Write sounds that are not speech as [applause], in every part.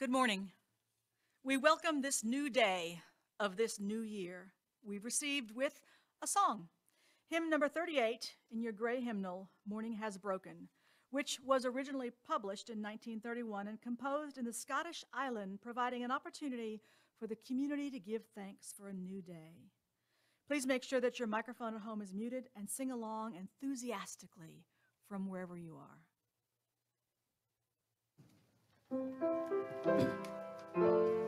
Good morning. We welcome this new day of this new year. We've received with a song, hymn number 38 in your gray hymnal, Morning Has Broken, which was originally published in 1931 and composed in the Scottish island, providing an opportunity for the community to give thanks for a new day. Please make sure that your microphone at home is muted and sing along enthusiastically from wherever you are. thank you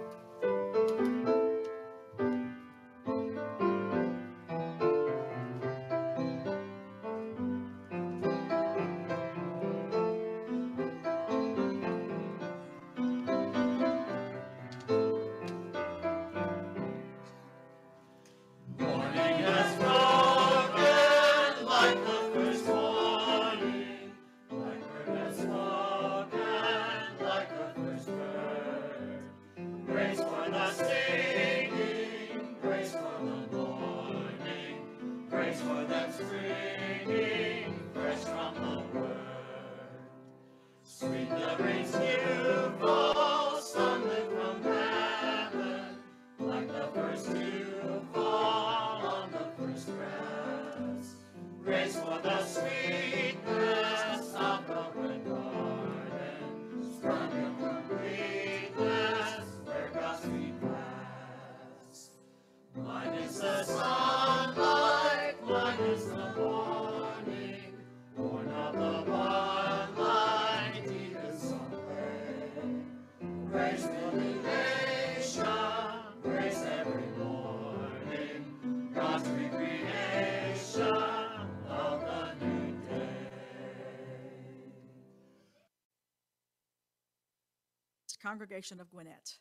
Congregation of Gwinnett.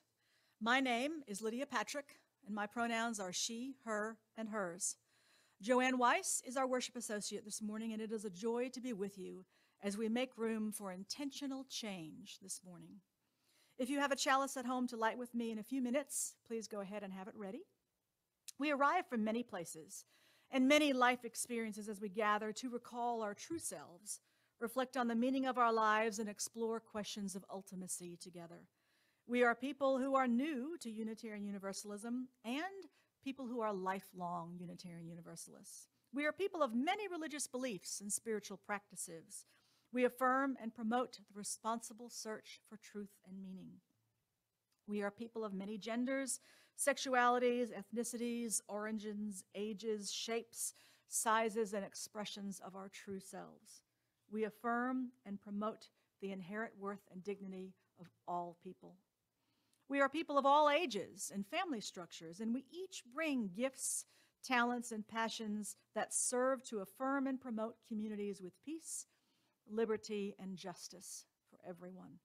My name is Lydia Patrick, and my pronouns are she, her, and hers. Joanne Weiss is our worship associate this morning, and it is a joy to be with you as we make room for intentional change this morning. If you have a chalice at home to light with me in a few minutes, please go ahead and have it ready. We arrive from many places and many life experiences as we gather to recall our true selves, reflect on the meaning of our lives, and explore questions of ultimacy together. We are people who are new to Unitarian Universalism and people who are lifelong Unitarian Universalists. We are people of many religious beliefs and spiritual practices. We affirm and promote the responsible search for truth and meaning. We are people of many genders, sexualities, ethnicities, origins, ages, shapes, sizes, and expressions of our true selves. We affirm and promote the inherent worth and dignity of all people. We are people of all ages and family structures, and we each bring gifts, talents, and passions that serve to affirm and promote communities with peace, liberty, and justice for everyone.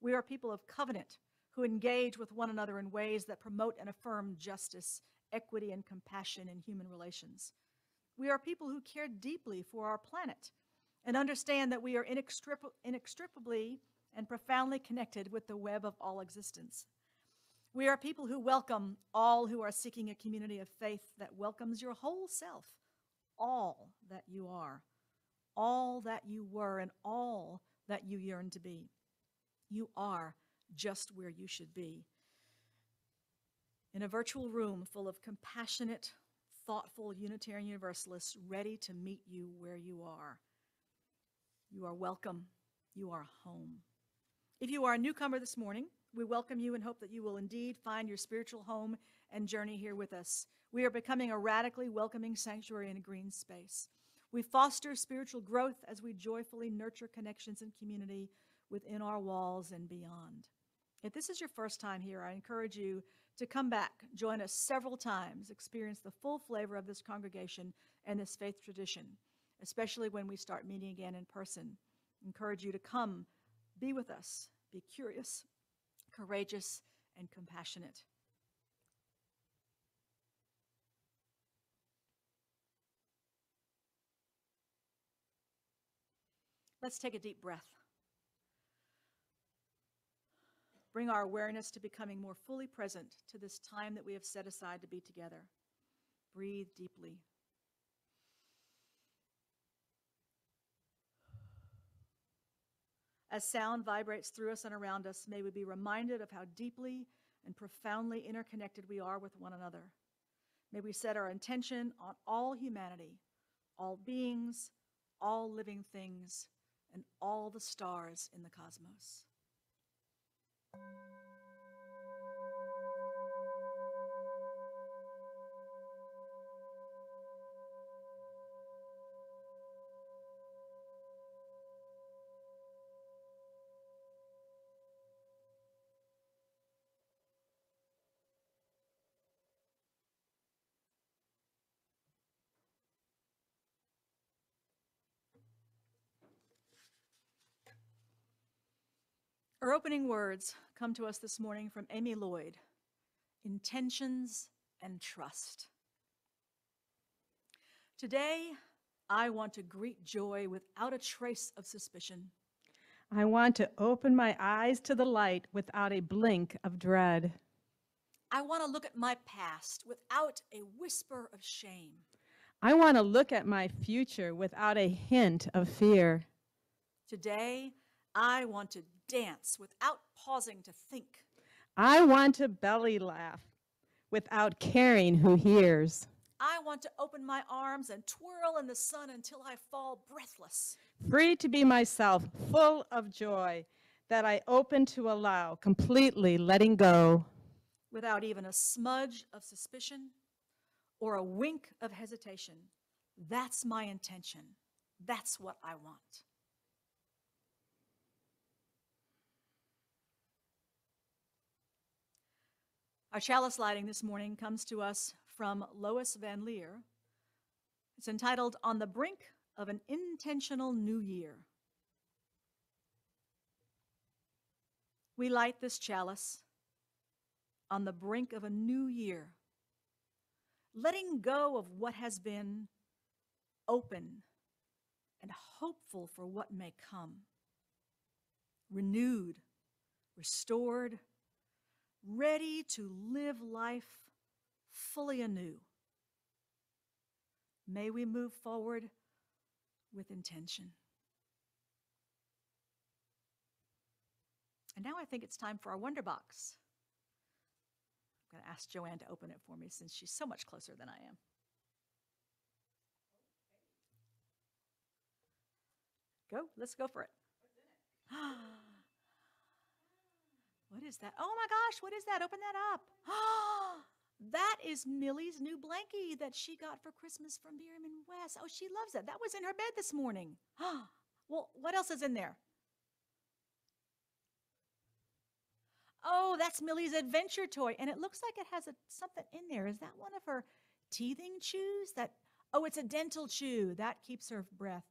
We are people of covenant who engage with one another in ways that promote and affirm justice, equity, and compassion in human relations. We are people who care deeply for our planet and understand that we are inextric- inextricably and profoundly connected with the web of all existence. We are people who welcome all who are seeking a community of faith that welcomes your whole self, all that you are, all that you were, and all that you yearn to be. You are just where you should be. In a virtual room full of compassionate, thoughtful Unitarian Universalists ready to meet you where you are. You are welcome. You are home. If you are a newcomer this morning, we welcome you and hope that you will indeed find your spiritual home and journey here with us. We are becoming a radically welcoming sanctuary in a green space. We foster spiritual growth as we joyfully nurture connections and community within our walls and beyond. If this is your first time here, I encourage you to come back, join us several times, experience the full flavor of this congregation and this faith tradition, especially when we start meeting again in person. Encourage you to come, be with us, be curious, courageous, and compassionate. Let's take a deep breath. Bring our awareness to becoming more fully present to this time that we have set aside to be together. Breathe deeply. As sound vibrates through us and around us, may we be reminded of how deeply and profoundly interconnected we are with one another. May we set our intention on all humanity, all beings, all living things, and all the stars in the cosmos. Our opening words come to us this morning from Amy Lloyd Intentions and Trust. Today, I want to greet joy without a trace of suspicion. I want to open my eyes to the light without a blink of dread. I want to look at my past without a whisper of shame. I want to look at my future without a hint of fear. Today, I want to dance without pausing to think. I want to belly laugh without caring who hears. I want to open my arms and twirl in the sun until I fall breathless. Free to be myself, full of joy that I open to allow, completely letting go. without even a smudge of suspicion or a wink of hesitation. That's my intention. That's what I want. Our chalice lighting this morning comes to us from Lois Van Leer. It's entitled On the Brink of an Intentional New Year. We light this chalice on the brink of a new year, letting go of what has been, open and hopeful for what may come, renewed, restored, ready to live life fully anew. May we move forward with intention. And now I think it's time for our Wonder Box. I'm going to ask Joanne to open it for me since she's so much closer than I am. Go, let's go for it. [gasps] what is that? Oh my gosh, what is that? Open that up. [gasps] that is Millie's new blankie that she got for Christmas from Miriam West. Oh, she loves that. That was in her bed this morning. [gasps] well, what else is in there? Oh, that's Millie's adventure toy. And it looks like it has a, something in there. Is that one of her teething chews? That oh, it's a dental chew. That keeps her breath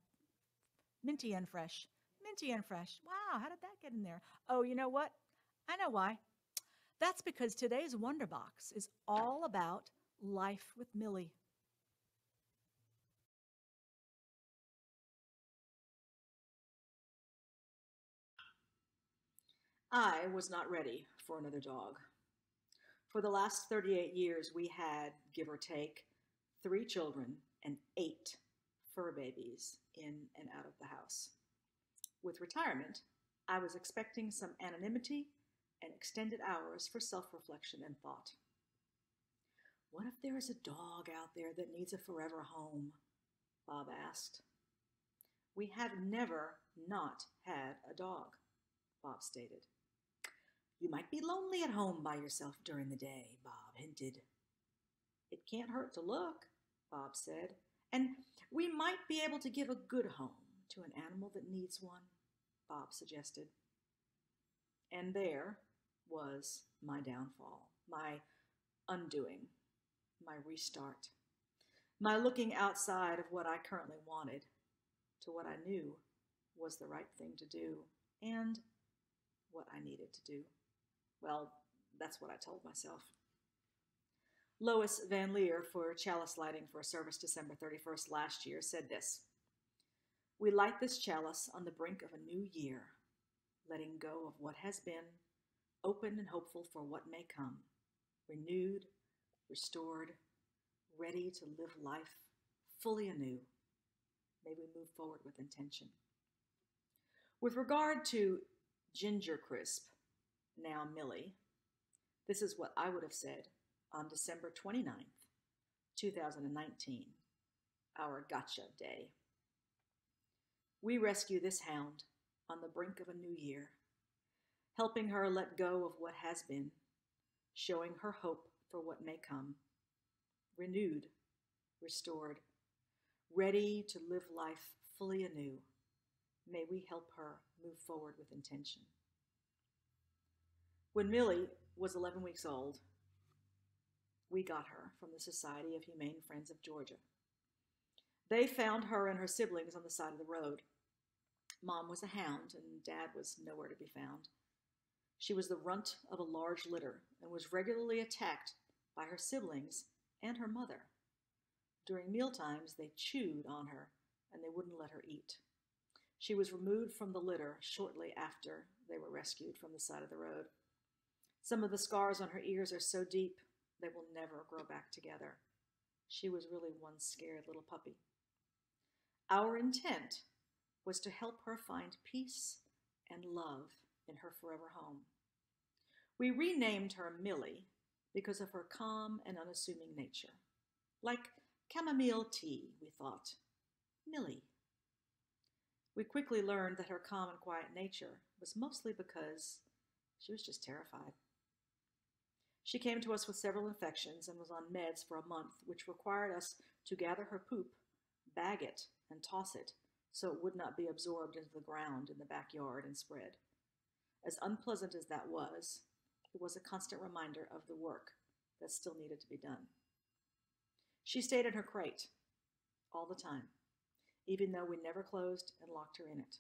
minty and fresh. Minty and fresh. Wow, how did that get in there? Oh, you know what? I know why. That's because today's Wonder Box is all about life with Millie. I was not ready for another dog. For the last 38 years, we had, give or take, three children and eight fur babies in and out of the house. With retirement, I was expecting some anonymity and extended hours for self reflection and thought. What if there is a dog out there that needs a forever home? Bob asked. We have never not had a dog, Bob stated. You might be lonely at home by yourself during the day, Bob hinted. It can't hurt to look, Bob said, and we might be able to give a good home to an animal that needs one, Bob suggested. And there was my downfall, my undoing, my restart, my looking outside of what I currently wanted to what I knew was the right thing to do and what I needed to do. Well, that's what I told myself. Lois Van Leer for Chalice Lighting for a service December 31st last year said this We light this chalice on the brink of a new year, letting go of what has been, open and hopeful for what may come, renewed, restored, ready to live life fully anew. May we move forward with intention. With regard to Ginger Crisp, now Millie, this is what I would have said on December 29th, 2019, our gotcha day. We rescue this hound on the brink of a new year, helping her let go of what has been, showing her hope for what may come, renewed, restored, ready to live life fully anew. May we help her move forward with intention. When Millie was 11 weeks old, we got her from the Society of Humane Friends of Georgia. They found her and her siblings on the side of the road. Mom was a hound, and Dad was nowhere to be found. She was the runt of a large litter and was regularly attacked by her siblings and her mother. During mealtimes, they chewed on her and they wouldn't let her eat. She was removed from the litter shortly after they were rescued from the side of the road. Some of the scars on her ears are so deep they will never grow back together. She was really one scared little puppy. Our intent was to help her find peace and love in her forever home. We renamed her Millie because of her calm and unassuming nature. Like chamomile tea, we thought. Millie. We quickly learned that her calm and quiet nature was mostly because she was just terrified. She came to us with several infections and was on meds for a month, which required us to gather her poop, bag it, and toss it so it would not be absorbed into the ground in the backyard and spread. As unpleasant as that was, it was a constant reminder of the work that still needed to be done. She stayed in her crate all the time, even though we never closed and locked her in it.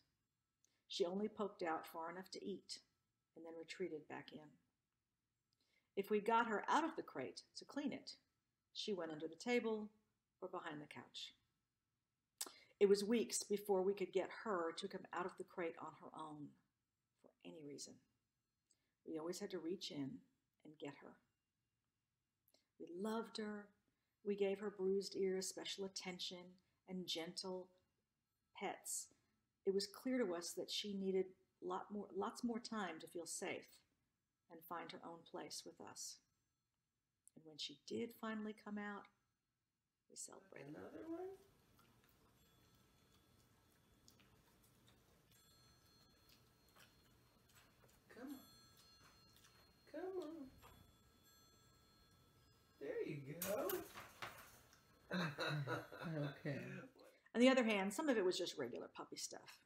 She only poked out far enough to eat and then retreated back in. If we got her out of the crate to clean it, she went under the table or behind the couch. It was weeks before we could get her to come out of the crate on her own for any reason. We always had to reach in and get her. We loved her. We gave her bruised ears special attention and gentle pets. It was clear to us that she needed lot more, lots more time to feel safe and find her own place with us. And when she did finally come out, we celebrated. Another one? Come on. Come on. There you go. [laughs] Okay. On the other hand, some of it was just regular puppy stuff.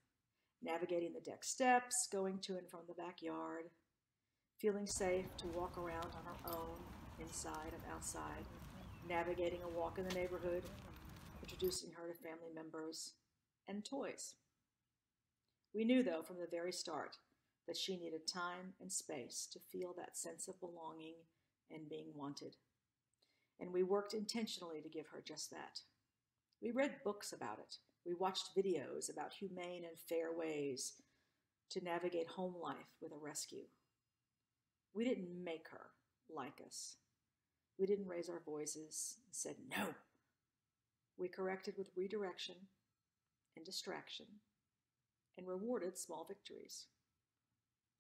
Navigating the deck steps, going to and from the backyard, feeling safe to walk around on her own, inside and outside, navigating a walk in the neighborhood, introducing her to family members, and toys. We knew, though, from the very start that she needed time and space to feel that sense of belonging and being wanted. And we worked intentionally to give her just that. We read books about it. We watched videos about humane and fair ways to navigate home life with a rescue. We didn't make her like us. We didn't raise our voices and said no. We corrected with redirection and distraction and rewarded small victories.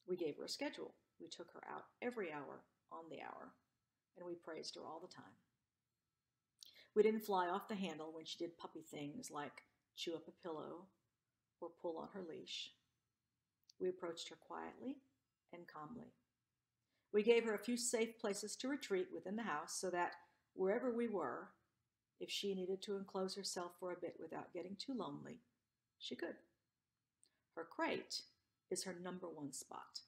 We gave her a schedule. We took her out every hour on the hour, and we praised her all the time. We didn't fly off the handle when she did puppy things like chew up a pillow or pull on her leash. We approached her quietly and calmly. We gave her a few safe places to retreat within the house so that wherever we were, if she needed to enclose herself for a bit without getting too lonely, she could. Her crate is her number one spot.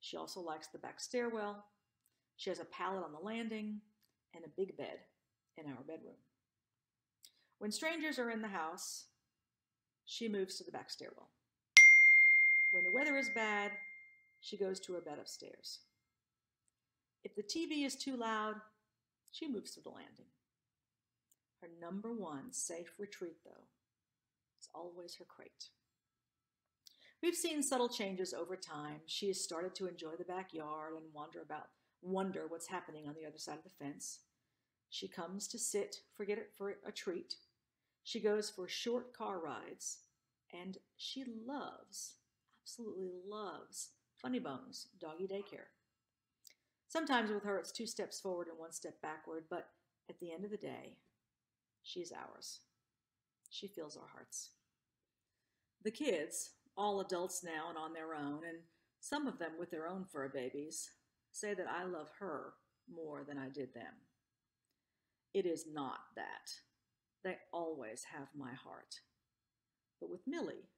She also likes the back stairwell. She has a pallet on the landing and a big bed in our bedroom. When strangers are in the house, she moves to the back stairwell. When the weather is bad, she goes to her bed upstairs. If the TV is too loud, she moves to the landing. Her number one safe retreat, though, is always her crate. We've seen subtle changes over time. She has started to enjoy the backyard and wonder about wonder what's happening on the other side of the fence. She comes to sit, forget it for a treat. She goes for short car rides, and she loves absolutely loves Funny Bones Doggy Daycare. Sometimes with her, it's two steps forward and one step backward, but at the end of the day, she's ours. She fills our hearts. The kids, all adults now and on their own, and some of them with their own fur babies, say that I love her more than I did them. It is not that. They always have my heart. But with Millie,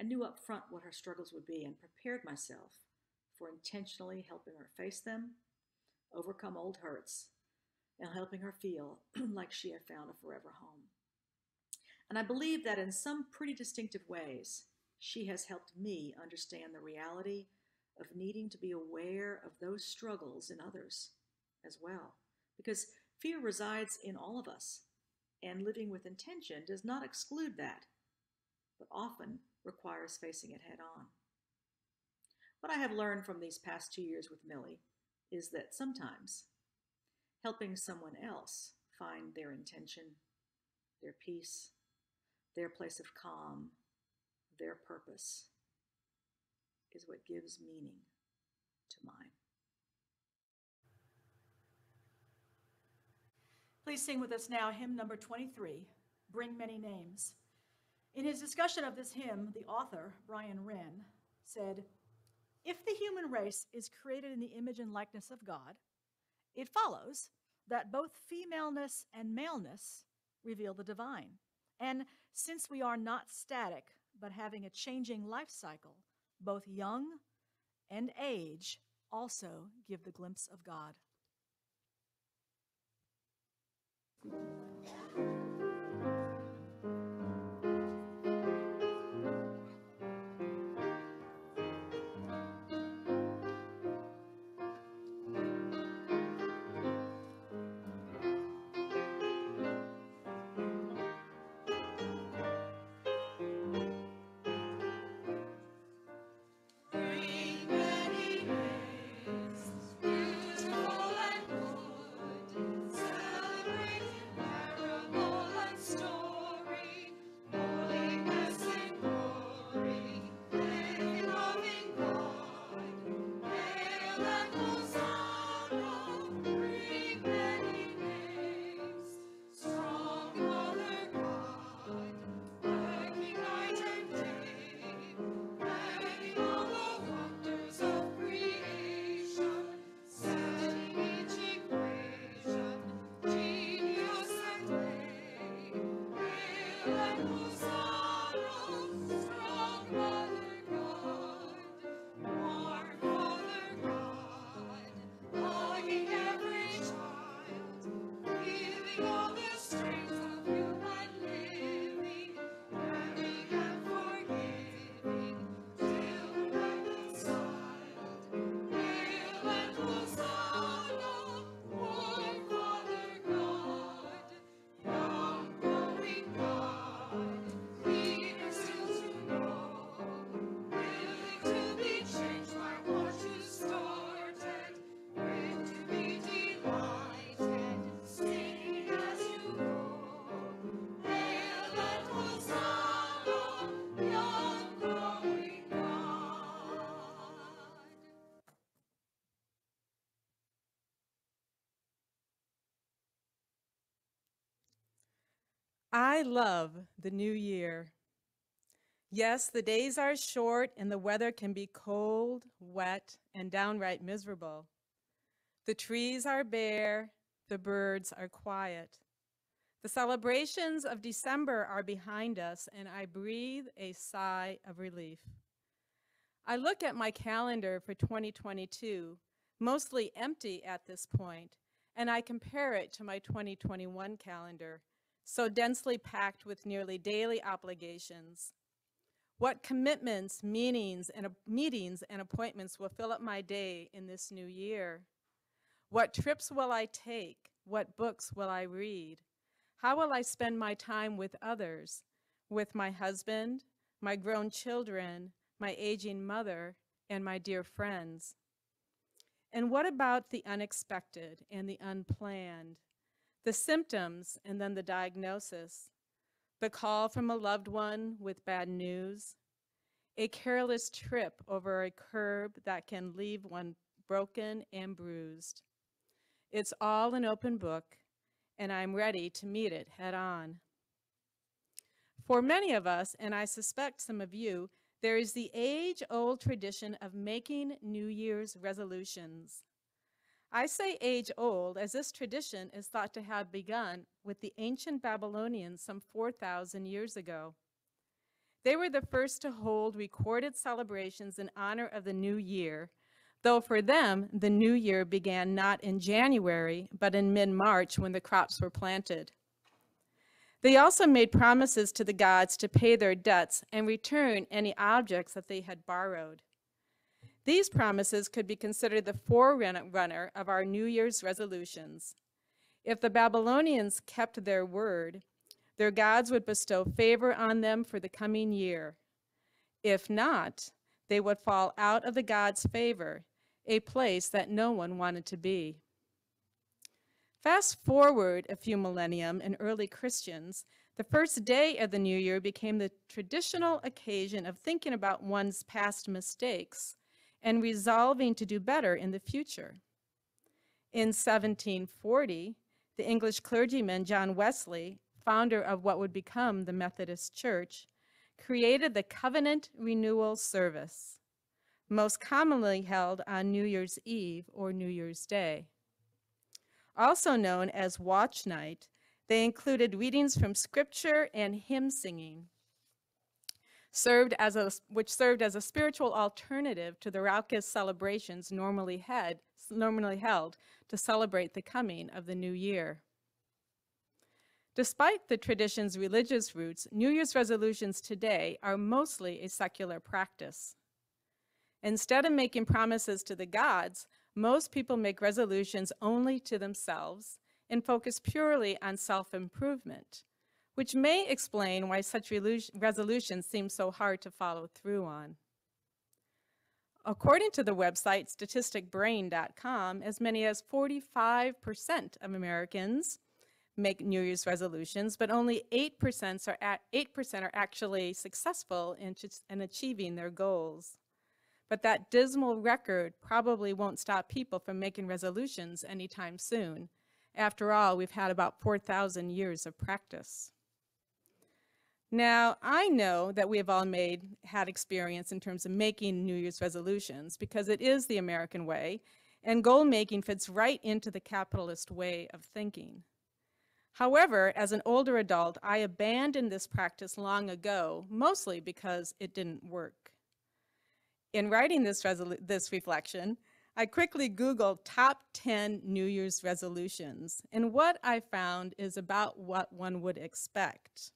I knew up front what her struggles would be and prepared myself for intentionally helping her face them, overcome old hurts, and helping her feel [clears throat] like she had found a forever home. And I believe that in some pretty distinctive ways, she has helped me understand the reality of needing to be aware of those struggles in others as well. Because fear resides in all of us, and living with intention does not exclude that, but often requires facing it head on. What I have learned from these past two years with Millie is that sometimes helping someone else find their intention, their peace, their place of calm, their purpose is what gives meaning to mine. Please sing with us now hymn number 23, Bring Many Names. In his discussion of this hymn, the author, Brian Wren, said, If the human race is created in the image and likeness of God, it follows that both femaleness and maleness reveal the divine. And since we are not static, but having a changing life cycle, both young and age also give the glimpse of God. Bring I love the new year. Yes, the days are short and the weather can be cold, wet, and downright miserable. The trees are bare, the birds are quiet. The celebrations of December are behind us, and I breathe a sigh of relief. I look at my calendar for 2022, mostly empty at this point, and I compare it to my 2021 calendar, so densely packed with nearly daily obligations. What commitments, meanings, and meetings and appointments will fill up my day in this new year? What trips will I take? What books will I read? How will I spend my time with others? With my husband, my grown children, my aging mother, and my dear friends? And what about the unexpected and the unplanned? The symptoms and then the diagnosis? The call from a loved one with bad news? a careless trip over a curb that can leave one broken and bruised. It's all an open book, and I'm ready to meet it head on. For many of us, and I suspect some of you, there is the age old tradition of making New Year's resolutions. I say age old as this tradition is thought to have begun with the ancient Babylonians some 4,000 years ago. They were the first to hold recorded celebrations in honor of the new year, though for them, the new year began not in January, but in mid March when the crops were planted. They also made promises to the gods to pay their debts and return any objects that they had borrowed. These promises could be considered the forerunner of our New Year's resolutions. If the Babylonians kept their word, their gods would bestow favor on them for the coming year. If not, they would fall out of the gods' favor, a place that no one wanted to be. Fast forward a few millennium and early Christians, the first day of the new year became the traditional occasion of thinking about one's past mistakes and resolving to do better in the future. In 1740, the English clergyman John Wesley, founder of what would become the Methodist Church, created the Covenant Renewal Service, most commonly held on New Year's Eve or New Year's Day. Also known as Watch Night, they included readings from scripture and hymn singing, served as a, which served as a spiritual alternative to the raucous celebrations normally, had, normally held to celebrate the coming of the new year. Despite the tradition's religious roots, New Year's resolutions today are mostly a secular practice. Instead of making promises to the gods, most people make resolutions only to themselves and focus purely on self-improvement, which may explain why such resolutions seem so hard to follow through on. According to the website statisticbrain.com, as many as 45% of Americans make New Year's resolutions, but only 8% are, at, 8% are actually successful in, in achieving their goals. But that dismal record probably won't stop people from making resolutions anytime soon. After all, we've had about 4,000 years of practice. Now, I know that we have all made, had experience in terms of making New Year's resolutions because it is the American way, and goal making fits right into the capitalist way of thinking. However, as an older adult, I abandoned this practice long ago, mostly because it didn't work. In writing this, this reflection, I quickly Googled top 10 New Year's resolutions, and what I found is about what one would expect.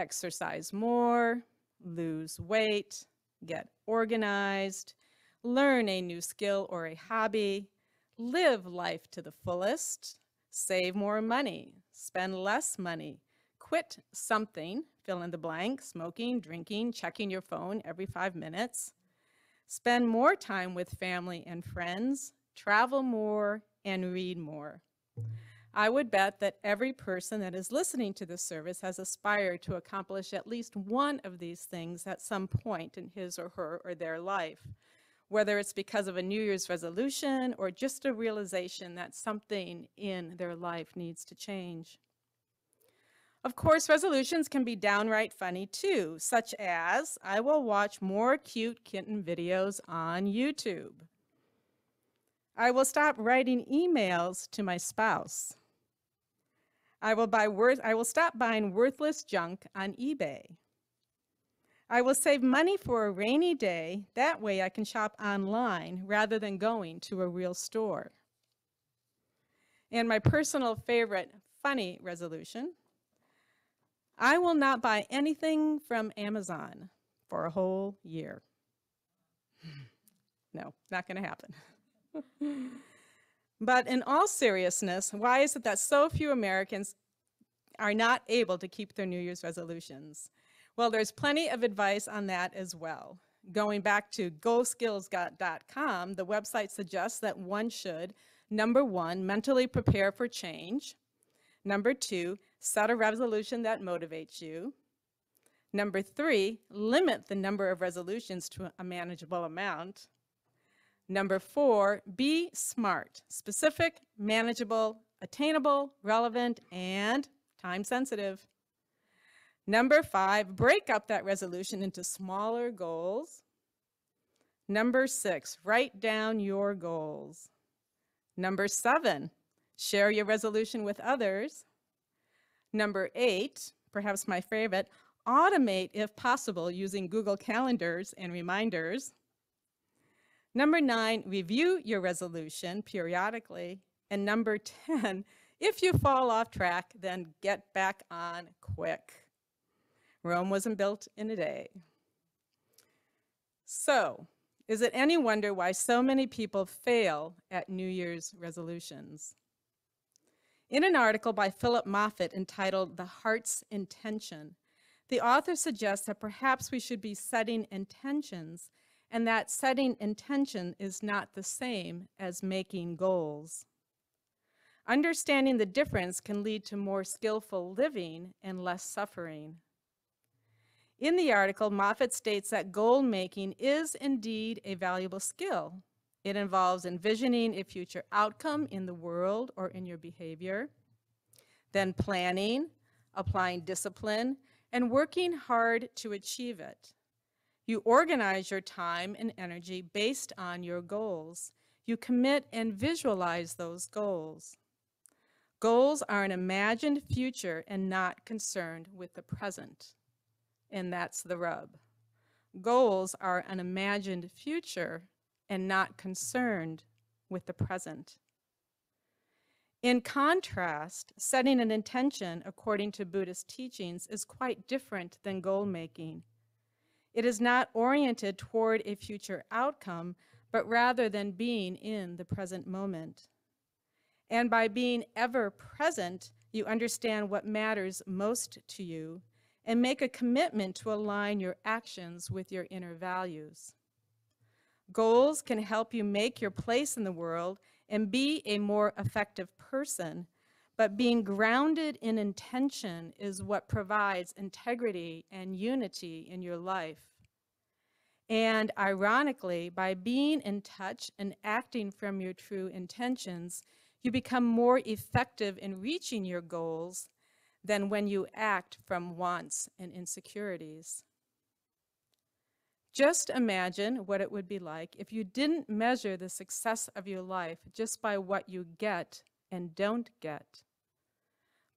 Exercise more, lose weight, get organized, learn a new skill or a hobby, live life to the fullest, save more money, spend less money, quit something, fill in the blank, smoking, drinking, checking your phone every five minutes, spend more time with family and friends, travel more, and read more. I would bet that every person that is listening to this service has aspired to accomplish at least one of these things at some point in his or her or their life, whether it's because of a New Year's resolution or just a realization that something in their life needs to change. Of course, resolutions can be downright funny too, such as, I will watch more cute kitten videos on YouTube. I will stop writing emails to my spouse. I will, buy worth, I will stop buying worthless junk on eBay. I will save money for a rainy day. That way I can shop online rather than going to a real store. And my personal favorite funny resolution, I will not buy anything from Amazon for a whole year. [laughs] no, not going to happen. [laughs] but in all seriousness, why is it that so few Americans are not able to keep their New Year's resolutions? Well, there's plenty of advice on that as well. Going back to goskills.com, the website suggests that one should, number one, mentally prepare for change. Number two, set a resolution that motivates you. Number three, limit the number of resolutions to a manageable amount. Number four, be smart, specific, manageable, attainable, relevant, and time sensitive. Number five, break up that resolution into smaller goals. Number six, write down your goals. Number seven, share your resolution with others. Number eight, perhaps my favorite, automate if possible using Google Calendars and reminders. Number nine, review your resolution periodically. And number [laughs] 10, if you fall off track, then get back on quick. Rome wasn't built in a day. So, is it any wonder why so many people fail at New Year's resolutions? In an article by Phillip Moffitt entitled The Heart's Intention, the author suggests that perhaps we should be setting intentions and that setting intention is not the same as making goals. Understanding the difference can lead to more skillful living and less suffering. In the article, Moffitt states that goal making is indeed a valuable skill. It involves envisioning a future outcome in the world or in your behavior, then planning, applying discipline, and working hard to achieve it. You organize your time and energy based on your goals. You commit and visualize those goals. Goals are an imagined future and not concerned with the present. And that's the rub. Goals are an imagined future and not concerned with the present. In contrast, setting an intention according to Buddhist teachings is quite different than goal making. It is not oriented toward a future outcome, but rather than being in the present moment. And by being ever present, you understand what matters most to you and make a commitment to align your actions with your inner values. Goals can help you make your place in the world and be a more effective person, but being grounded in intention is what provides integrity and unity in your life. And ironically, by being in touch and acting from your true intentions, you become more effective in reaching your goals than when you act from wants and insecurities. Just imagine what it would be like if you didn't measure the success of your life just by what you get and don't get,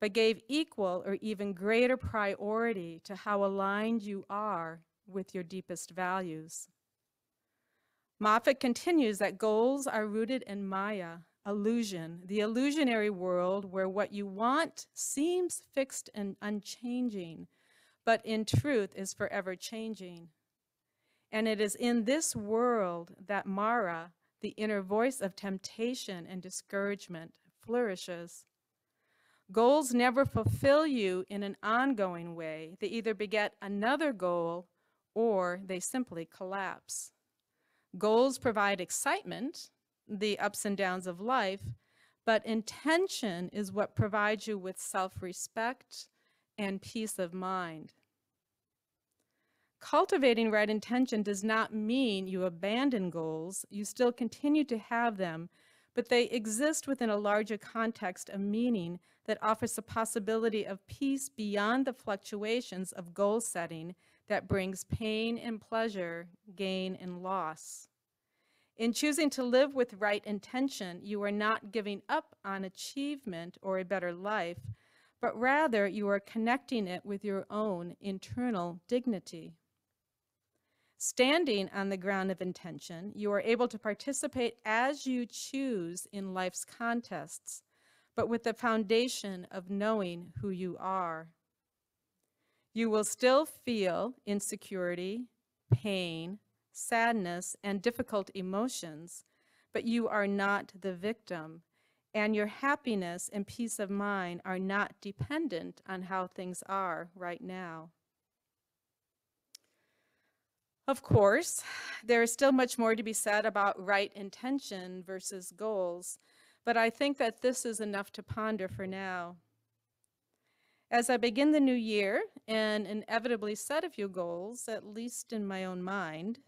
but gave equal or even greater priority to how aligned you are with your deepest values. Moffitt continues that goals are rooted in Maya, illusion, the illusionary world where what you want seems fixed and unchanging, but in truth is forever changing. And it is in this world that Mara, the inner voice of temptation and discouragement, flourishes. Goals never fulfill you in an ongoing way. They either beget another goal or they simply collapse. Goals provide excitement, the ups and downs of life, but intention is what provides you with self-respect and peace of mind. Cultivating right intention does not mean you abandon goals. You still continue to have them, but they exist within a larger context of meaning that offers the possibility of peace beyond the fluctuations of goal setting that brings pain and pleasure, gain and loss. In choosing to live with right intention, you are not giving up on achievement or a better life, but rather you are connecting it with your own internal dignity. Standing on the ground of intention, you are able to participate as you choose in life's contests, but with the foundation of knowing who you are. You will still feel insecurity, pain, sadness, and difficult emotions, but you are not the victim, and your happiness and peace of mind are not dependent on how things are right now. Of course, there is still much more to be said about right intention versus goals, but I think that this is enough to ponder for now. As I begin the new year and inevitably set a few goals, at least in my own mind,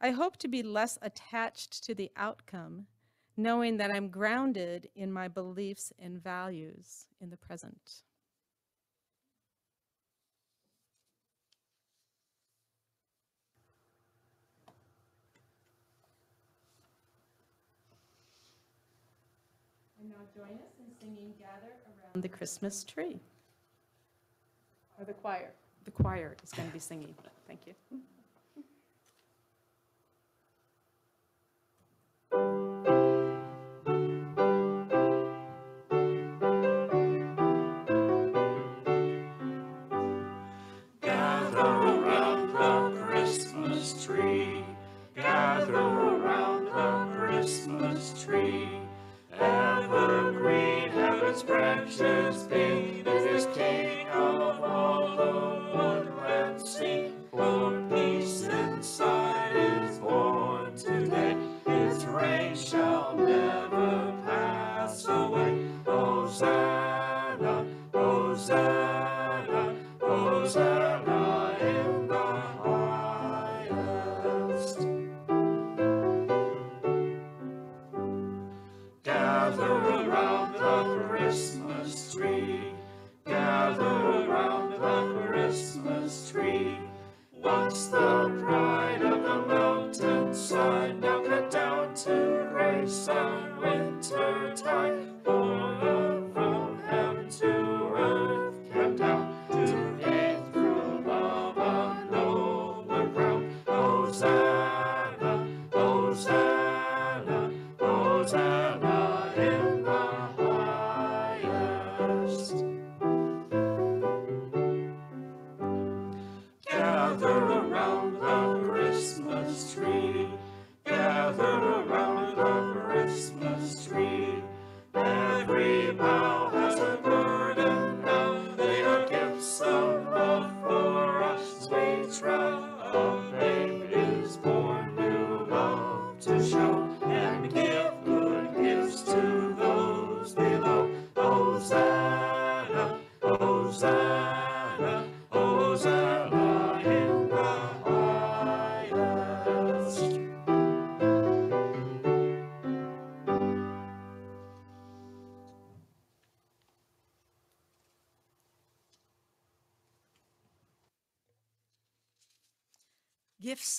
I hope to be less attached to the outcome, knowing that I'm grounded in my beliefs and values in the present. Join us in singing Gather Around the Christmas Tree. Or the choir. The choir is going to be singing. Thank you. Heaven's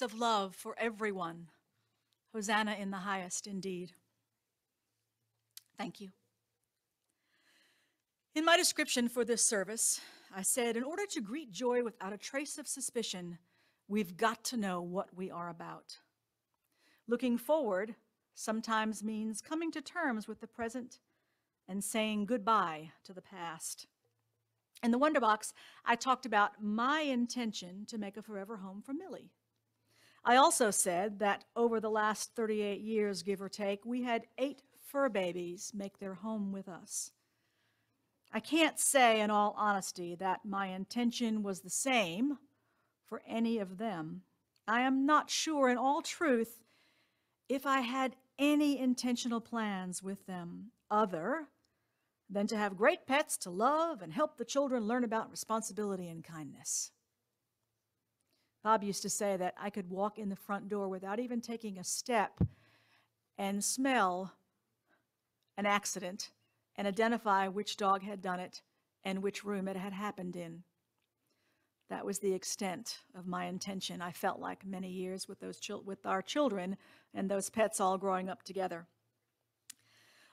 of love for everyone. Hosanna in the highest, indeed. Thank you. In my description for this service, I said, in order to greet joy without a trace of suspicion, we've got to know what we are about. Looking forward sometimes means coming to terms with the present and saying goodbye to the past. In the Wonder Box, I talked about my intention to make a forever home for Millie. I also said that over the last 38 years, give or take, we had eight fur babies make their home with us. I can't say, in all honesty, that my intention was the same for any of them. I am not sure, in all truth, if I had any intentional plans with them other than to have great pets to love and help the children learn about responsibility and kindness. Bob used to say that I could walk in the front door without even taking a step and smell an accident and identify which dog had done it and which room it had happened in. That was the extent of my intention, I felt like many years with, those chil- with our children and those pets all growing up together.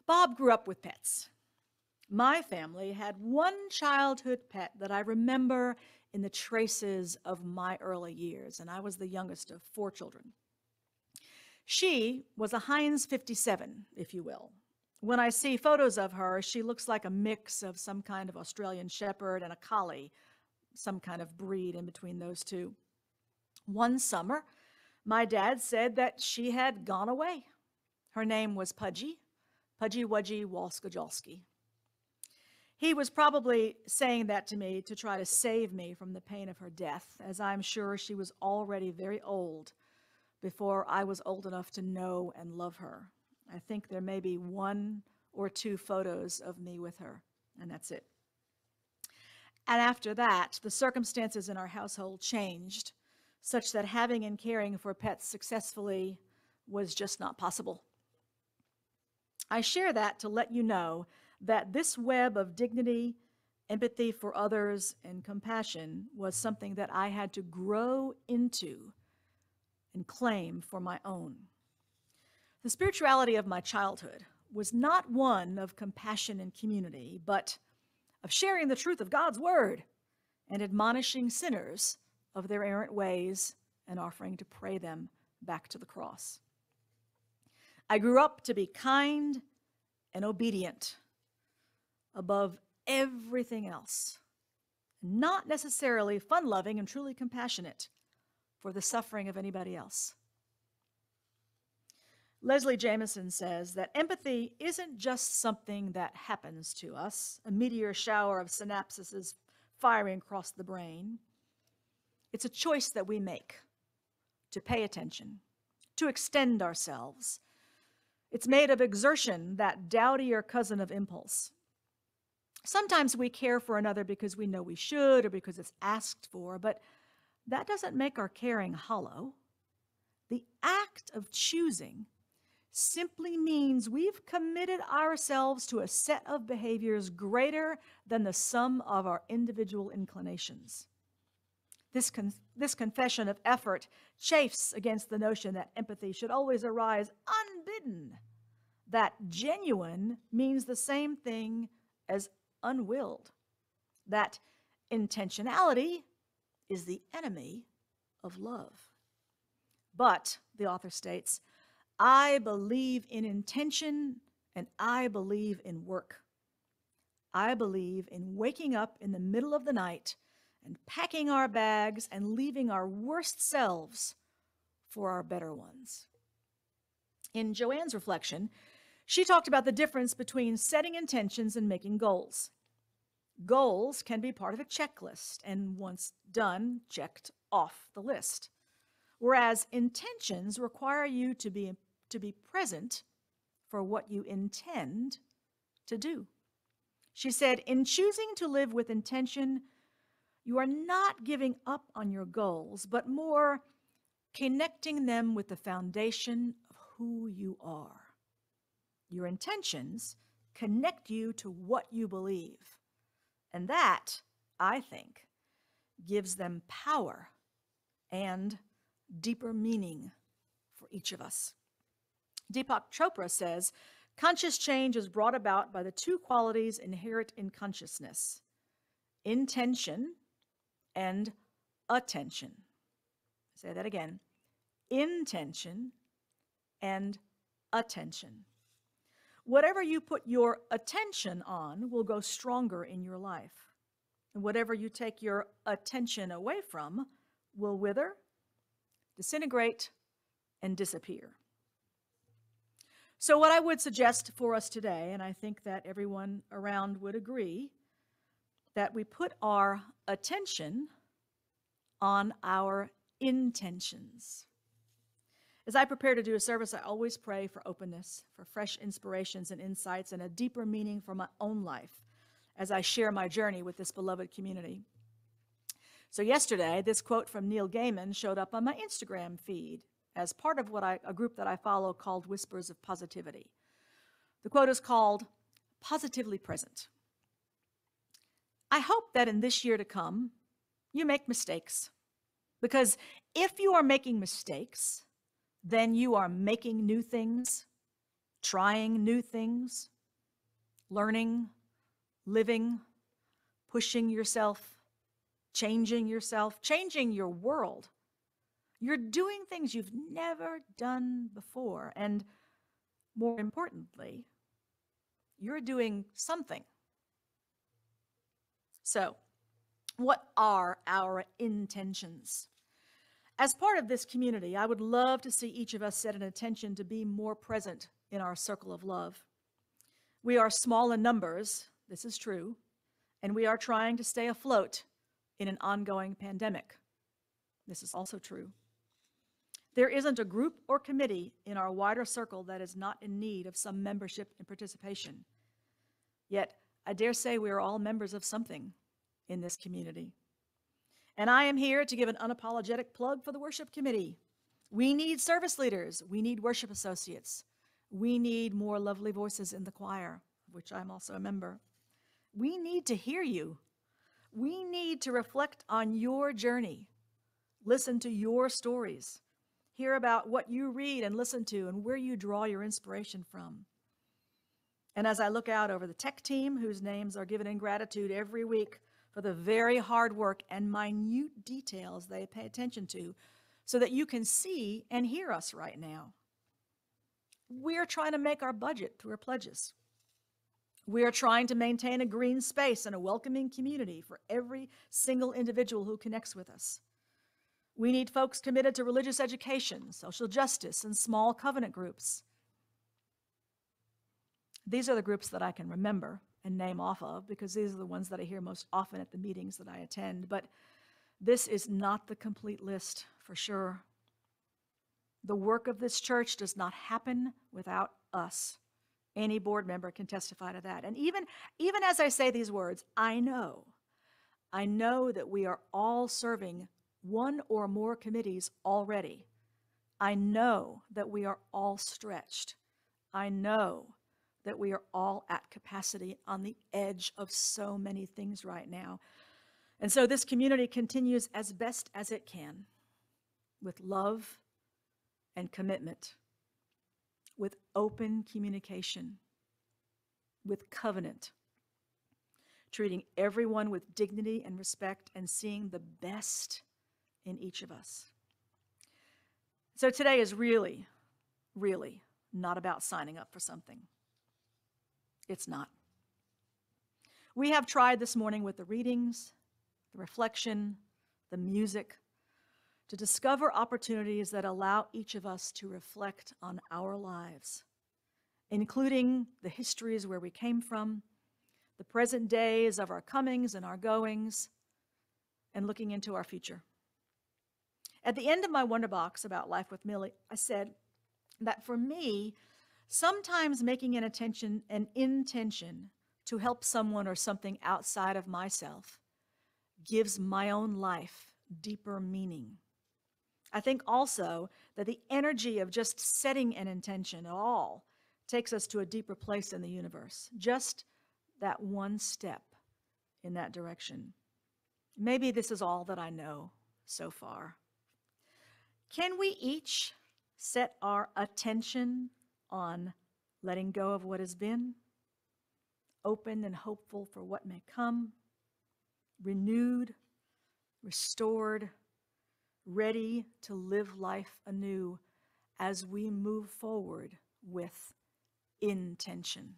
Bob grew up with pets. My family had one childhood pet that I remember in the traces of my early years, and I was the youngest of four children. She was a Heinz 57, if you will. When I see photos of her, she looks like a mix of some kind of Australian Shepherd and a Collie, some kind of breed in between those two. One summer, my dad said that she had gone away. Her name was Pudgy, Pudgy Wudgy Walskajolski. He was probably saying that to me to try to save me from the pain of her death, as I'm sure she was already very old before I was old enough to know and love her. I think there may be one or two photos of me with her, and that's it. And after that, the circumstances in our household changed such that having and caring for pets successfully was just not possible. I share that to let you know that this web of dignity, empathy for others, and compassion was something that I had to grow into and claim for my own. The spirituality of my childhood was not one of compassion and community, but of sharing the truth of God's word and admonishing sinners of their errant ways and offering to pray them back to the cross. I grew up to be kind and obedient above everything else, not necessarily fun loving and truly compassionate for the suffering of anybody else. Leslie Jamison says that empathy isn't just something that happens to us, a meteor shower of synapses firing across the brain. It's a choice that we make to pay attention, to extend ourselves. It's made of exertion, that dowdier cousin of impulse. Sometimes we care for another because we know we should or because it's asked for, but that doesn't make our caring hollow. The act of choosing simply means we've committed ourselves to a set of behaviors greater than the sum of our individual inclinations. This, con- this confession of effort chafes against the notion that empathy should always arise unbidden. That genuine means the same thing as unwilled. That intentionality is the enemy of love. But, the author states, I believe in intention and I believe in work. I believe in waking up in the middle of the night and packing our bags and leaving our worst selves for our better ones. In Joanne's reflection, she talked about the difference between setting intentions and making goals. Goals can be part of a checklist and once done, checked off the list. Whereas intentions require you to be, to be present for what you intend to do. She said, in choosing to live with intention, you are not giving up on your goals, but more connecting them with the foundation of who you are. Your intentions connect you to what you believe. And that, I think, gives them power and deeper meaning for each of us. Deepak Chopra says conscious change is brought about by the two qualities inherent in consciousness intention and attention. Say that again intention and attention. Whatever you put your attention on will go stronger in your life. And whatever you take your attention away from will wither, disintegrate, and disappear. So, what I would suggest for us today, and I think that everyone around would agree, that we put our attention on our intentions. As I prepare to do a service, I always pray for openness, for fresh inspirations and insights, and a deeper meaning for my own life as I share my journey with this beloved community. So, yesterday, this quote from Neil Gaiman showed up on my Instagram feed as part of what I, a group that I follow called Whispers of Positivity. The quote is called Positively Present. I hope that in this year to come, you make mistakes. Because if you are making mistakes, then you are making new things, trying new things, learning, living, pushing yourself, changing yourself, changing your world. You're doing things you've never done before. And more importantly, you're doing something. So, what are our intentions? As part of this community, I would love to see each of us set an intention to be more present in our circle of love. We are small in numbers, this is true, and we are trying to stay afloat in an ongoing pandemic. This is also true. There isn't a group or committee in our wider circle that is not in need of some membership and participation. Yet, I dare say we are all members of something, in this community. And I am here to give an unapologetic plug for the worship committee. We need service leaders, we need worship associates, we need more lovely voices in the choir, which I'm also a member. We need to hear you. We need to reflect on your journey, listen to your stories, hear about what you read and listen to, and where you draw your inspiration from. And as I look out over the tech team, whose names are given in gratitude every week for the very hard work and minute details they pay attention to, so that you can see and hear us right now. We're trying to make our budget through our pledges. We are trying to maintain a green space and a welcoming community for every single individual who connects with us. We need folks committed to religious education, social justice, and small covenant groups. These are the groups that I can remember and name off of because these are the ones that I hear most often at the meetings that I attend. But this is not the complete list for sure. The work of this church does not happen without us. Any board member can testify to that. And even, even as I say these words, I know, I know that we are all serving one or more committees already. I know that we are all stretched. I know that we are all at capacity on the edge of so many things right now. And so this community continues as best as it can with love and commitment, with open communication, with covenant, treating everyone with dignity and respect and seeing the best in each of us. So today is really, really not about signing up for something. It's not. We have tried this morning with the readings, the reflection, the music, to discover opportunities that allow each of us to reflect on our lives, including the histories where we came from, the present days of our comings and our goings, and looking into our future. At the end of my Wonder Box about life with Millie, I said that for me, sometimes making an attention, an intention to help someone or something outside of myself gives my own life deeper meaning. I think also that the energy of just setting an intention at all takes us to a deeper place in the universe. Just that one step in that direction. Maybe this is all that I know so far. Can we each set our attention on letting go of what has been, open and hopeful for what may come, renewed, restored, ready to live life anew as we move forward with intention?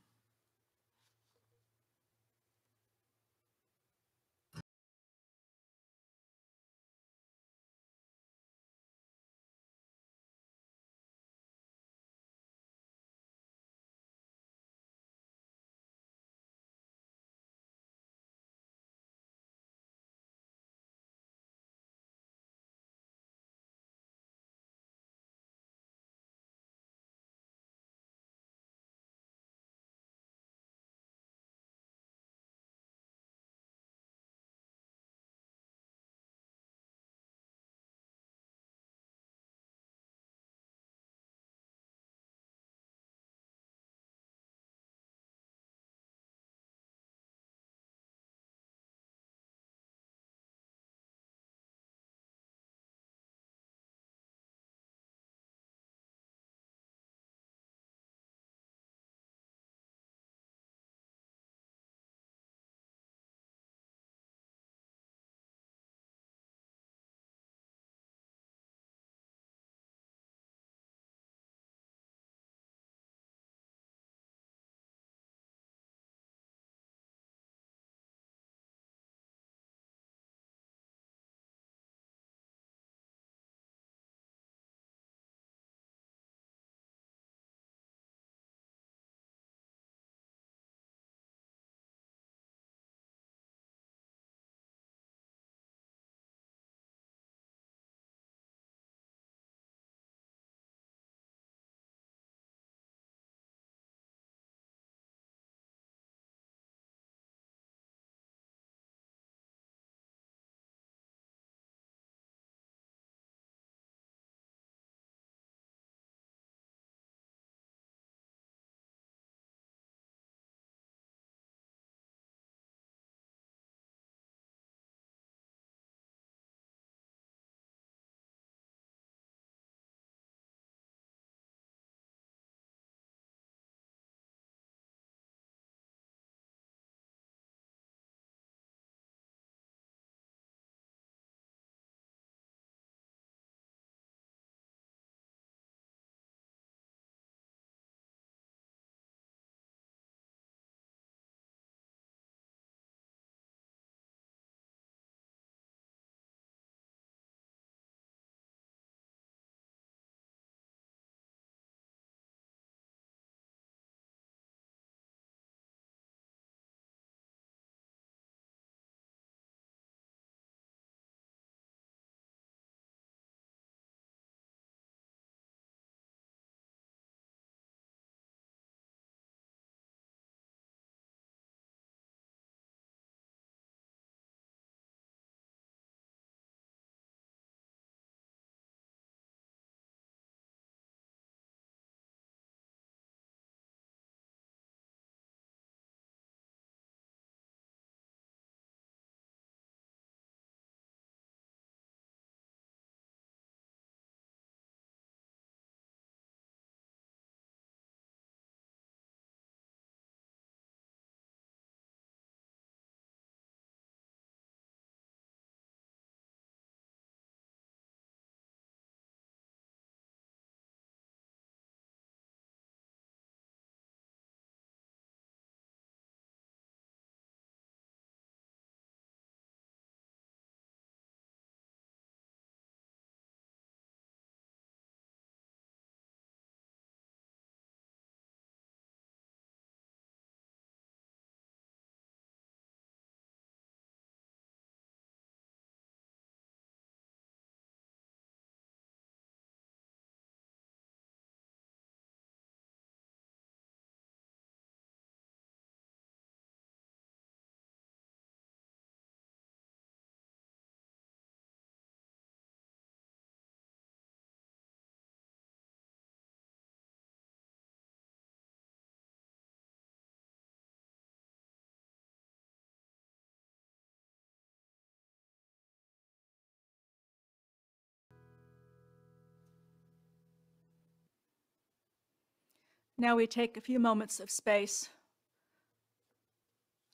Now we take a few moments of space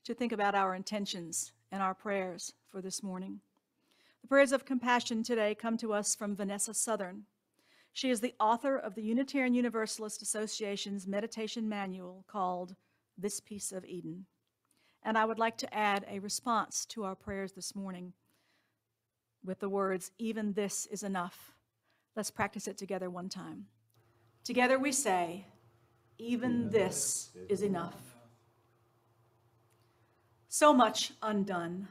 to think about our intentions and our prayers for this morning. The prayers of compassion today come to us from Vanessa Southern. She is the author of the Unitarian Universalist Association's meditation manual called This Piece of Eden. And I would like to add a response to our prayers this morning with the words, Even this is enough. Let's practice it together one time. Together we say, Even this is enough. So much undone,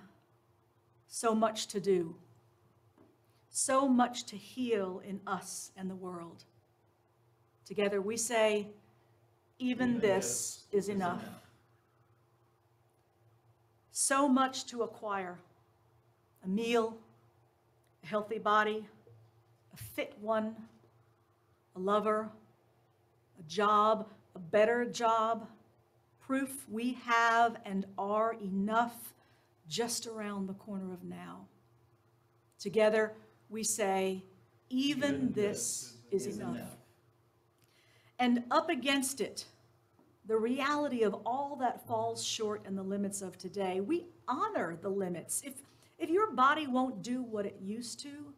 so much to do, so much to heal in us and the world. Together we say, Even this is enough. So much to acquire a meal, a healthy body, a fit one, a lover, job, a better job, proof we have and are enough just around the corner of now. Together we say, even this is enough. And up against it, the reality of all that falls short in the limits of today, we honor the limits. If, if your body won't do what it used to,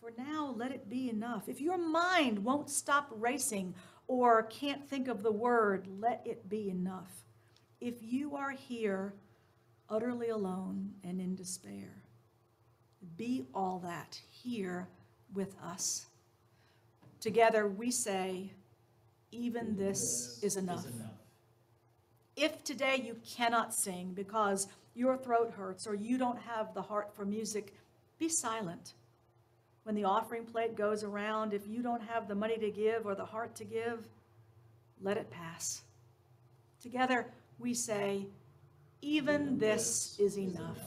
for now, let it be enough. If your mind won't stop racing or can't think of the word, let it be enough. If you are here utterly alone and in despair, be all that here with us. Together we say, even this is enough. If today you cannot sing because your throat hurts or you don't have the heart for music, be silent. When the offering plate goes around, if you don't have the money to give or the heart to give, let it pass. Together we say, even this is enough.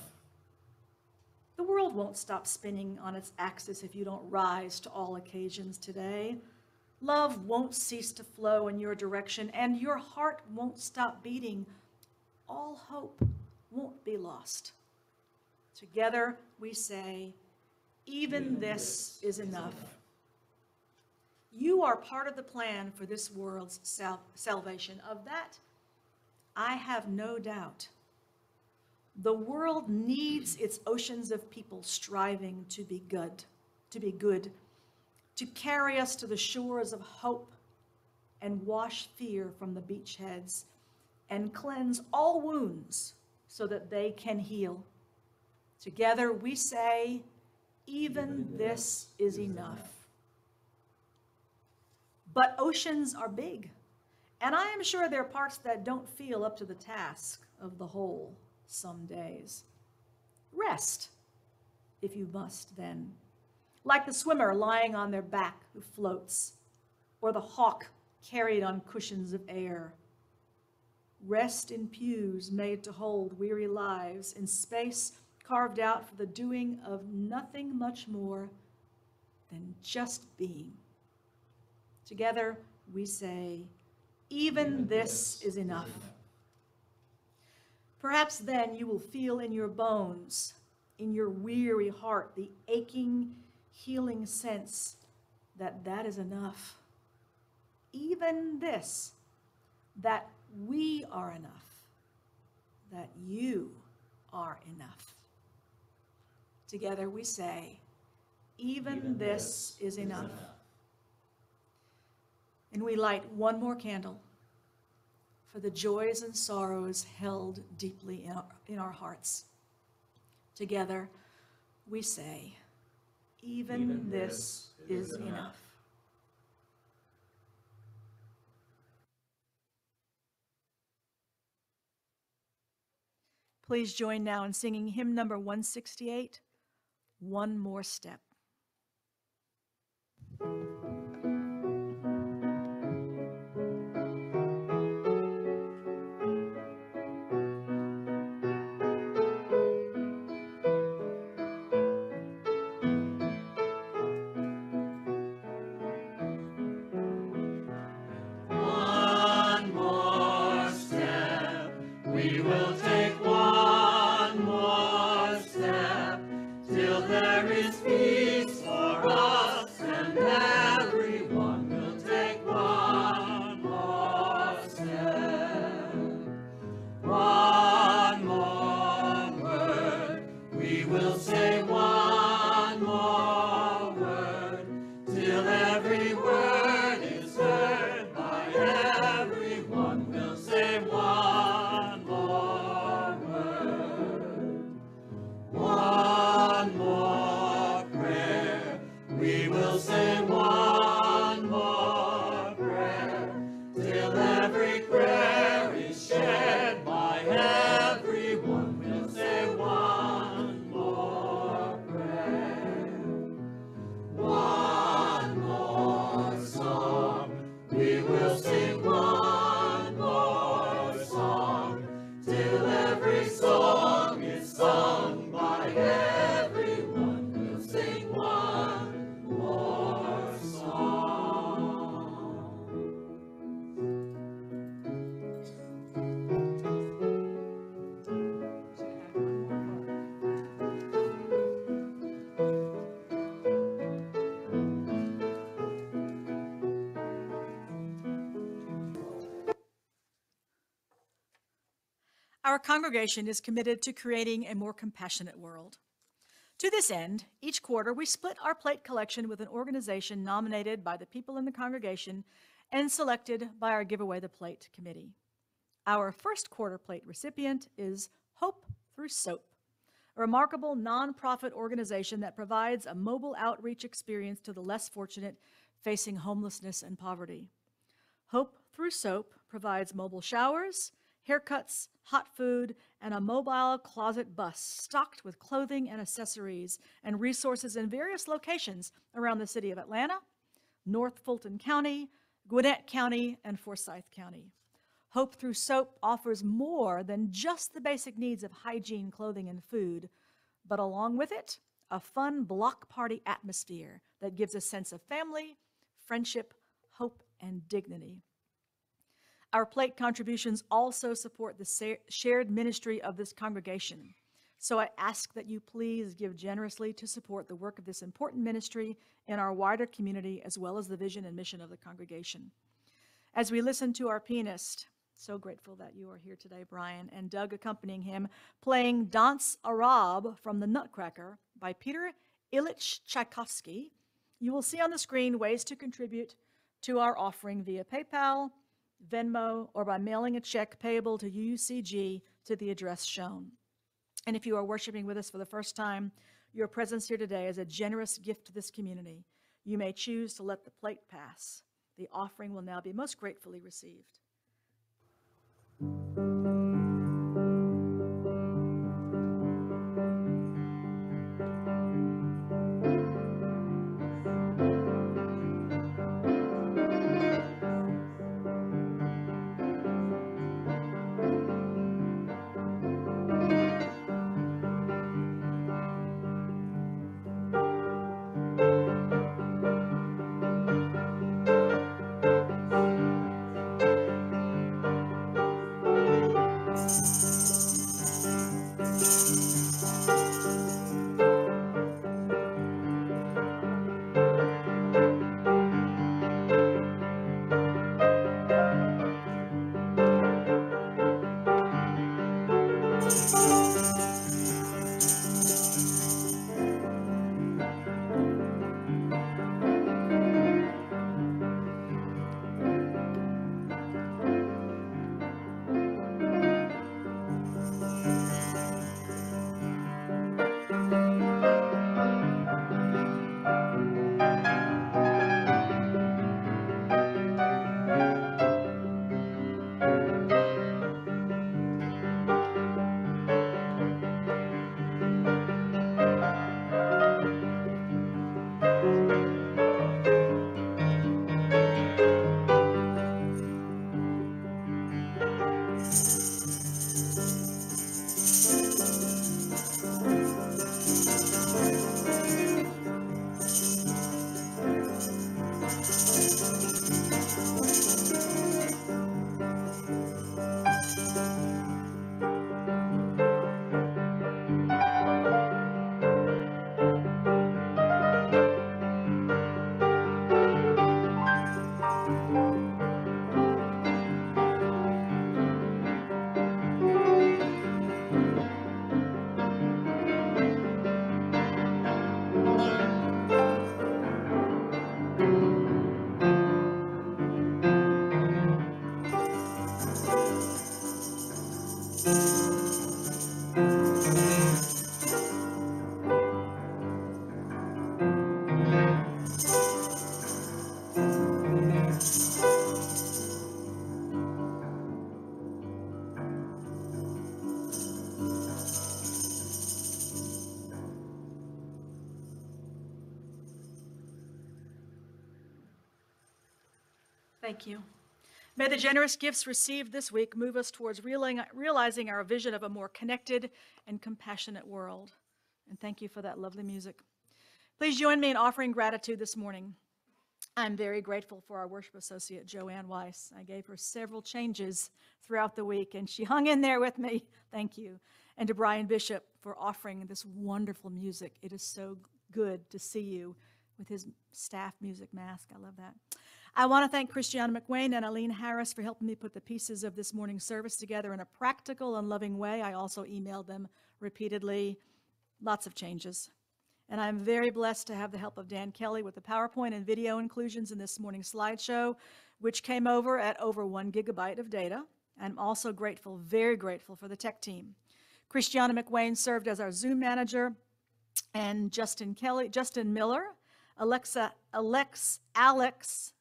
The world won't stop spinning on its axis if you don't rise to all occasions today. Love won't cease to flow in your direction, and your heart won't stop beating. All hope won't be lost. Together we say, even this is enough. You are part of the plan for this world's sal- salvation. Of that, I have no doubt. The world needs its oceans of people striving to be good, to be good, to carry us to the shores of hope and wash fear from the beachheads and cleanse all wounds so that they can heal. Together we say, even this is enough. But oceans are big, and I am sure there are parts that don't feel up to the task of the whole some days. Rest, if you must, then, like the swimmer lying on their back who floats, or the hawk carried on cushions of air. Rest in pews made to hold weary lives in space carved out for the doing of nothing much more than just being. Together we say, even this is enough. Perhaps then you will feel in your bones, in your weary heart, the aching, healing sense that that is enough. Even this, that we are enough, that you are enough. Together we say, even this is enough. And we light one more candle for the joys and sorrows held deeply in our, in our hearts. Together we say, even, this is enough. Please join now in singing hymn number 168, One More Step. Congregation is committed to creating a more compassionate world. To this end, each quarter we split our plate collection with an organization nominated by the people in the congregation and selected by our Giveaway the Plate committee. Our first quarter plate recipient is Hope Through Soap, a remarkable nonprofit organization that provides a mobile outreach experience to the less fortunate facing homelessness and poverty. Hope Through Soap provides mobile showers, haircuts, hot food, and a mobile closet bus stocked with clothing and accessories and resources in various locations around the city of Atlanta, North Fulton County, Gwinnett County, and Forsyth County. Hope Through Soap offers more than just the basic needs of hygiene, clothing, and food, but along with it, a fun block party atmosphere that gives a sense of family, friendship, hope, and dignity. Our plate contributions also support the shared ministry of this congregation. So I ask that you please give generously to support the work of this important ministry in our wider community, as well as the vision and mission of the congregation. As we listen to our pianist, so grateful that you are here today, Brian, and Doug accompanying him, playing Danse Arabe from the Nutcracker by Peter Ilyich Tchaikovsky, you will see on the screen ways to contribute to our offering via PayPal, Venmo, or by mailing a check payable to UCG to the address shown. And if you are worshiping with us for the first time, your presence here today is a generous gift to this community. You may choose to let the plate pass. The offering will now be most gratefully received. Thank you. May the generous gifts received this week move us towards realizing, realizing our vision of a more connected and compassionate world. And thank you for that lovely music. Please join me in offering gratitude this morning. I'm very grateful for our worship associate, Joanne Weiss. I gave her several changes throughout the week, and she hung in there with me. Thank you. And to Brian Bishop for offering this wonderful music. It is so good to see you with his staff music mask. I love that. I want to thank Christiana McWayne and Aline Harris for helping me put the pieces of this morning's service together in a practical and loving way. I also emailed them repeatedly, lots of changes. And I'm very blessed to have the help of Dan Kelly with the PowerPoint and video inclusions in this morning's slideshow, which came over at over one gigabyte of data. I'm also grateful, very grateful for the tech team. Christiana McWayne served as our Zoom manager, and Justin Kelly, Justin Miller, Alexa, Alex, Alex,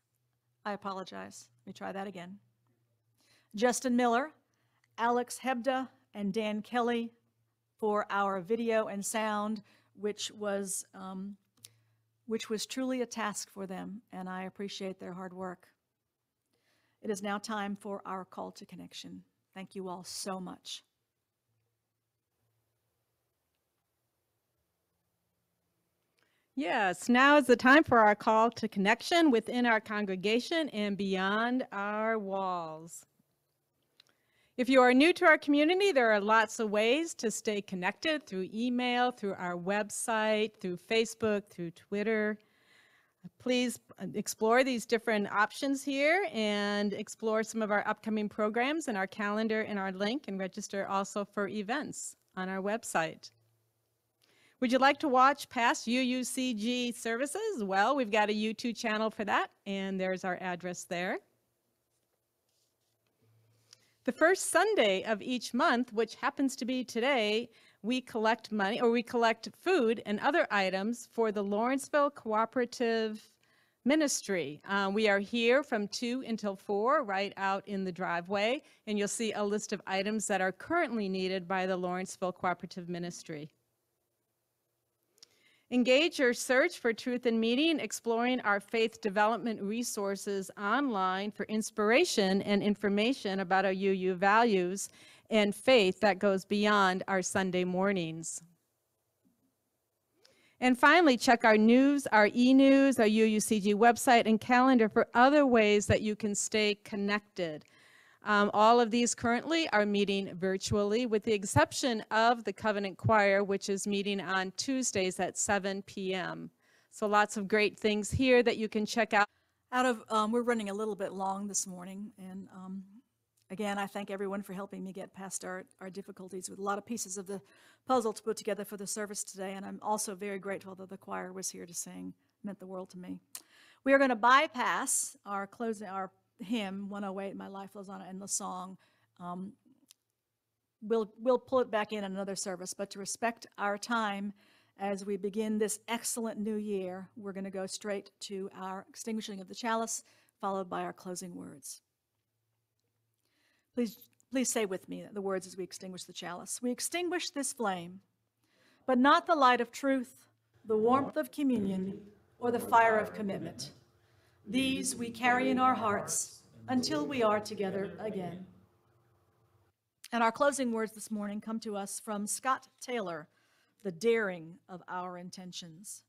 I apologize. Let me try that again. Justin Miller, Alex Hebda, and Dan Kelly for our video and sound, which was um, which was truly a task for them, and I appreciate their hard work. It is now time for our call to connection. Thank you all so much. Yes, now is the time for our call to connection within our congregation and beyond our walls. If you are new to our community, there are lots of ways to stay connected through email, through our website, through Facebook, through Twitter. Please uh, explore these different options here and explore some of our upcoming programs in our calendar and our link and register also for events on our website. Would you like to watch past UUCG services? Well, we've got a YouTube channel for that, and there's our address there. The first Sunday of each month, which happens to be today, we collect money or we collect food and other items for the Lawrenceville Cooperative Ministry. Uh, we are here from 2 until 4, right out in the driveway, and you'll see a list of items that are currently needed by the Lawrenceville Cooperative Ministry. Engage your search for truth in meaning, exploring our faith development resources online for inspiration and information about our UU values and faith that goes beyond our Sunday mornings. And finally, check our news, our e-news, our UUCG website and calendar for other ways that you can stay connected. Um, all of these currently are meeting virtually with the exception of the Covenant Choir, which is meeting on Tuesdays at 7 p.m. So lots of great things here that you can check out. Out of, um, we're running a little bit long this morning, and um, again, I thank everyone for helping me get past our, our difficulties with a lot of pieces of the puzzle to put together for the service today, and I'm also very grateful that the choir was here to sing. It meant the world to me. We are going to bypass our closing, our hymn 108, My Life Lives On, and the song. Um, we'll we'll pull it back in another service, but to respect our time as we begin this excellent new year, we're going to go straight to our extinguishing of the chalice, followed by our closing words. Please, please say with me the words as we extinguish the chalice. We extinguish this flame, but not the light of truth, the warmth of communion, or the fire of commitment. These we carry in our hearts until we are together again. And our closing words this morning come to us from Scott Taylor, the daring of our intentions.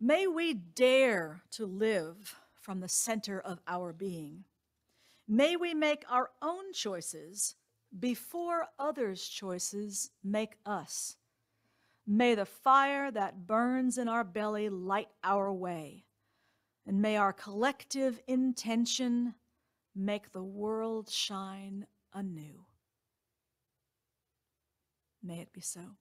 May we dare to live from the center of our being. May we make our own choices before others' choices make us. May the fire that burns in our belly light our way. And may our collective intention make the world shine anew. May it be so.